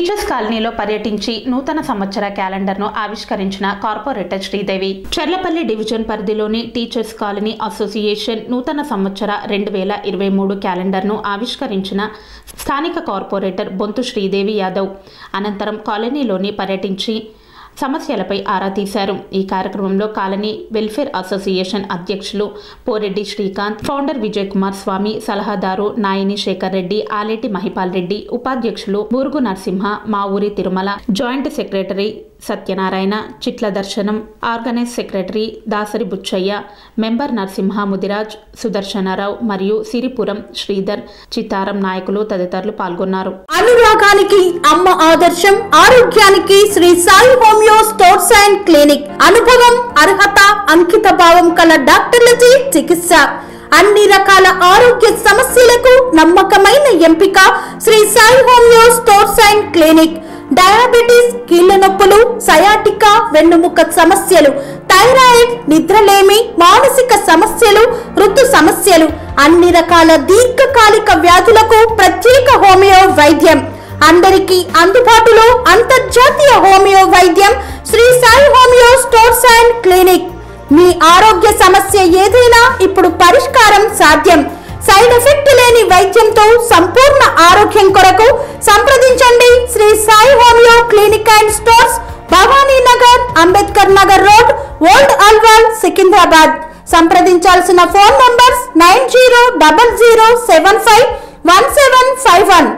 Teachers కాలనీలో పర్యటించి నూతన సంవత్సర క్యాలెండర్ను ఆవిష్కరించిన కార్పొరేటర్ శ్రీదేవి. చెర్లపల్లి డివిజన్ పరిధిలోని టీచర్స్ కాలనీ అసోసియేషన్ నూతన సంవత్సర రెండు వేల ఇరవై మూడు క్యాలెండర్ను ఆవిష్కరించిన స్థానిక కార్పొరేటర్ బొంతు శ్రీదేవి యాదవ్. అనంతరం కాలనీలోని పర్యటించి సమస్యలపై ఆరా తీశారు. ఈ కార్యక్రమంలో కాలనీ వెల్ఫేర్ అసోసియేషన్ అధ్యక్షులు పోరెడ్డి శ్రీకాంత్ ఫౌండర్ విజయ్ కుమార్ స్వామి సలహాదారు నాయని శేఖర్ రెడ్డి ఆలేటి మహిపాల్ రెడ్డి ఉపాధ్యక్షులు బూరుగు నరసింహ మా ఊరి Tirumala joint secretary Satyanarayana Chitla Darshanam organise secretary Dasari Buchaiah member Narasimha Mudiraj Sudarshanarao మరియు సిరిపురం శ్రీధర్ చిత్తారం నాయకులు తదితరులు పాల్గొన్నారు. అనురాగానికి అమ్మ ఆదర్శం ఆరోగ్యానికి Sri Sai homeo stores and clinic. అనుభవం అర్హత అంకిత భావం కల డాక్టర్లచే చికిత్స. అన్ని రకాల ఆరోగ్య సమస్యలకు నమ్మకమైన ఎంపిక Sri Sai homeo stores and clinic. Diabetes కీళ్ళ నొప్పులు సయాటికా వెన్నుముక సమస్యలు థైరాయిడ్ నిద్రలేమి మానసిక సమస్యలు ఋతు సమస్యలు అన్ని రకాల దీర్ఘకాలిక వ్యాధులకు ప్రత్యేక హోమియో వైద్యం అందరికీ అందుబాటులో అంతర్జాతీయ హోమియో వైద్యం Sri Sai homeo stores and clinic. మీ ఆరోగ్య సమస్య ఏదైనా ఇప్పుడు పరిష్కారం సాధ్యం. సైడ్ ఎఫెక్ట్ లేని వైద్యంతో సంపూర్ణ ఆరోగ్యం కొరకు సంప్రదించండి Sri Sai and stores Bhavani Nagar Ambedkar Nagar road old Alwal Secunderabad సంప్రదించాల్సిన phone numbers nine zero double zero seven five one seven five one.